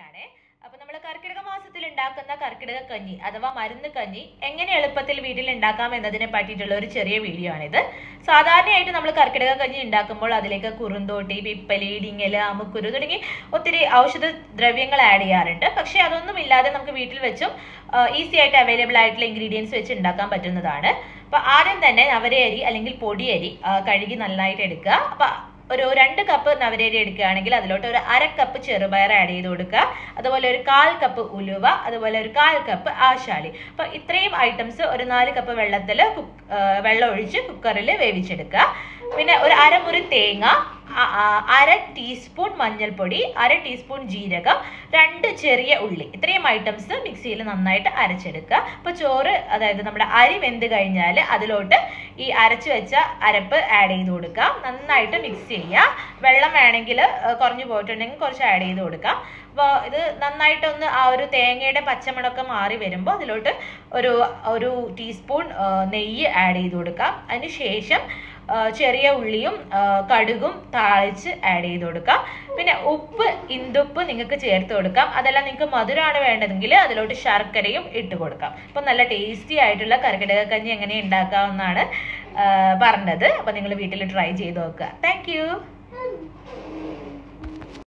കഞ്ഞിയാണ് അപ്പൊ നമ്മൾ കർക്കിടക മാസത്തിൽ ഉണ്ടാക്കുന്ന കർക്കിടക കഞ്ഞി അഥവാ മരുന്ന് കഞ്ഞി എങ്ങനെ എളുപ്പത്തിൽ വീട്ടിൽ ഉണ്ടാക്കാം എന്നതിനെ പറ്റിയിട്ടുള്ള ഒരു ചെറിയ വീഡിയോ ആണിത്. സാധാരണയായിട്ട് നമ്മൾ കർക്കിടക കഞ്ഞി ഉണ്ടാക്കുമ്പോൾ അതിലേക്ക് കുറുന്തോട്ടി പിപ്പലി ഇടിങ്ങൽ അമുക്കുരു തുടങ്ങി ഒത്തിരി ഔഷധ ദ്രവ്യങ്ങൾ ആഡ് ചെയ്യാറുണ്ട്. പക്ഷെ അതൊന്നും ഇല്ലാതെ നമുക്ക് വീട്ടിൽ വെച്ചും ഈസി ആയിട്ട് അവൈലബിൾ ആയിട്ടുള്ള ഇൻഗ്രീഡിയൻസ് വെച്ച് ഉണ്ടാക്കാൻ പറ്റുന്നതാണ്. അപ്പൊ ആദ്യം തന്നെ നവരയരി അല്ലെങ്കിൽ പൊടിയരി കഴുകി നന്നായിട്ട് എടുക്കുക. അപ്പൊ ഒരു രണ്ട് കപ്പ് നവരേരി എടുക്കുകയാണെങ്കിൽ അതിലോട്ട് ഒരു അര കപ്പ് ചെറുപയർ ആഡ് ചെയ്ത് കൊടുക്കുക. അതുപോലെ ഒരു കാൽ കപ്പ് ഉലുവ അതുപോലെ ഒരു കാൽ കപ്പ് ആശാലി അപ്പൊ ഇത്രയും ഐറ്റംസ് ഒരു നാല് കപ്പ് വെള്ളത്തിൽ വെള്ളം ഒഴിച്ച് കുക്കറിൽ വേവിച്ചെടുക്കുക. പിന്നെ ഒരു അരമുറി തേങ്ങ അര ടീസ്പൂൺ മഞ്ഞൾപ്പൊടി അര ടീസ്പൂൺ ജീരകം രണ്ട് ചെറിയ ഉള്ളി. ഇത്രയും ഐറ്റംസ് മിക്സിയിൽ നന്നായിട്ട് അരച്ചെടുക്കുക. അപ്പോൾ ചോറ് അതായത് നമ്മുടെ അരി വെന്ത് കഴിഞ്ഞാൽ അതിലോട്ട് ഈ അരച്ച് വെച്ച അരപ്പ് ആഡ് ചെയ്ത് കൊടുക്കാം. നന്നായിട്ട് മിക്സ് ചെയ്യുക വെള്ളം വേണമെങ്കിൽ കുറഞ്ഞു പോയിട്ടുണ്ടെങ്കിൽ കുറച്ച് ആഡ് ചെയ്ത് കൊടുക്കാം. അപ്പോൾ ഇത് നന്നായിട്ടൊന്ന് ആ ഒരു തേങ്ങയുടെ പച്ചമണമൊക്കെ മാറി വരുമ്പോൾ അതിലോട്ട് ഒരു ഒരു ടീസ്പൂൺ നെയ്യ് ആഡ് ചെയ്ത് കൊടുക്കാം. അതിന് ശേഷം ചെറിയ ഉള്ളിയും കടുകും താളിച്ച് ആഡ് ചെയ്ത് കൊടുക്കാം. പിന്നെ ഉപ്പ് ഇന്തുപ്പ് നിങ്ങൾക്ക് ചേർത്ത് കൊടുക്കാം. അതെല്ലാം നിങ്ങൾക്ക് മധുരമാണ് വേണ്ടതെങ്കിൽ അതിലോട്ട് ശർക്കരയും ഇട്ട് കൊടുക്കാം. അപ്പം നല്ല ടേസ്റ്റി ആയിട്ടുള്ള കർക്കിടക കഞ്ഞി എങ്ങനെ ഉണ്ടാക്കാമെന്നാണ് പറഞ്ഞത്. അപ്പം നിങ്ങൾ വീട്ടിൽ ട്രൈ ചെയ്ത് നോക്കുക. താങ്ക്